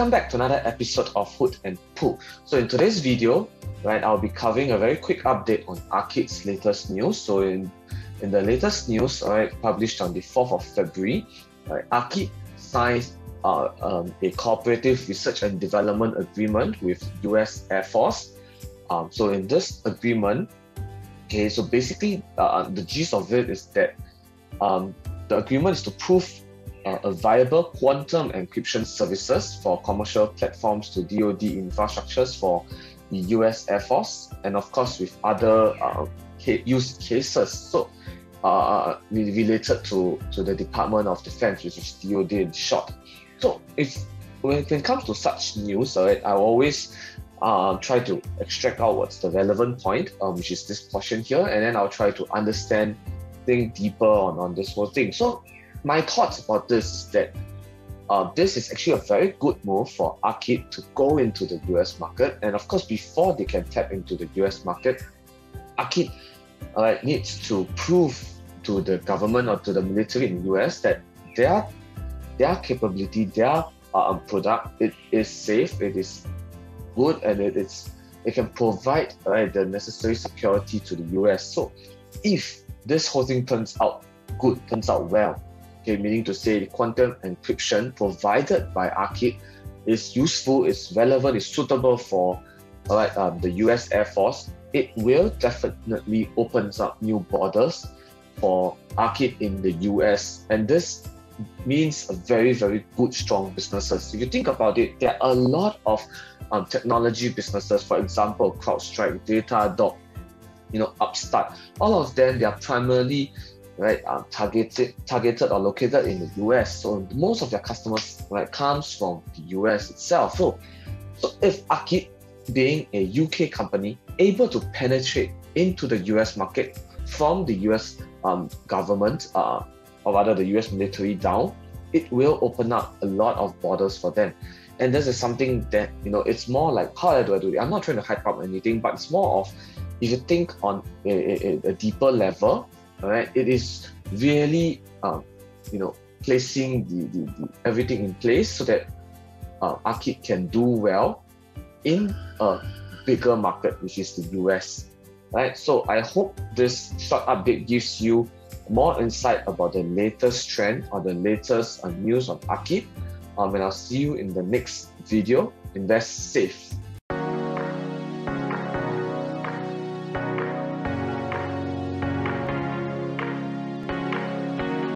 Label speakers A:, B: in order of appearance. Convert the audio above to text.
A: Welcome back to another episode of Hoot and Poop. So in today's video, right, I'll be covering a very quick update on Arqit's latest news. So in in the latest news, right, published on the 4th of February, right, signed uh, um, a cooperative research and development agreement with US Air Force. Um, so in this agreement, okay, so basically uh, the gist of it is that um, the agreement is to prove uh, a viable quantum encryption services for commercial platforms to DoD infrastructures for the US Air Force, and of course with other uh, use cases. So uh, related to, to the Department of Defense, which is DoD in short. So if when it comes to such news, right, I always uh, try to extract out what's the relevant point, um, which is this portion here, and then I'll try to understand, think deeper on, on this whole thing. So my thoughts about this is that uh, this is actually a very good move for Arqit to go into the US market. And of course, before they can tap into the US market, Arqit uh, needs to prove to the government or to the military in the US that their their capability, their uh, product, it is safe, it is good, and it is it can provide right, the necessary security to the US. So, if this whole thing turns out good, turns out well, okay, meaning to say quantum encryption provided by Arqit is useful, is relevant, is suitable for right, um, the US Air Force, it will definitely opens up new borders for Arqit in the US. And this means a very, very good, strong businesses. If you think about it, there are a lot of um, technology businesses, for example, CrowdStrike, Datadog, you know, Upstart. All of them, they are primarily right targeted targeted or located in the US. So most of their customers right comes from the US itself. So, so if Arqit being a UK company able to penetrate into the US market from the US um, government, uh, or rather the US military down, it will open up a lot of borders for them. And this is something that, you know, it's more like, how do I do it? I'm not trying to hype up anything, but it's more of, if you think on a, a, a deeper level, all right, it is really, um, you know, placing the, the, the, everything in place so that uh, can do well in a bigger market, which is the US. Right. So I hope this short update gives you more insight about the latest trend or the latest uh, news on Arqit. Um, and I'll see you in the next video. Invest safe.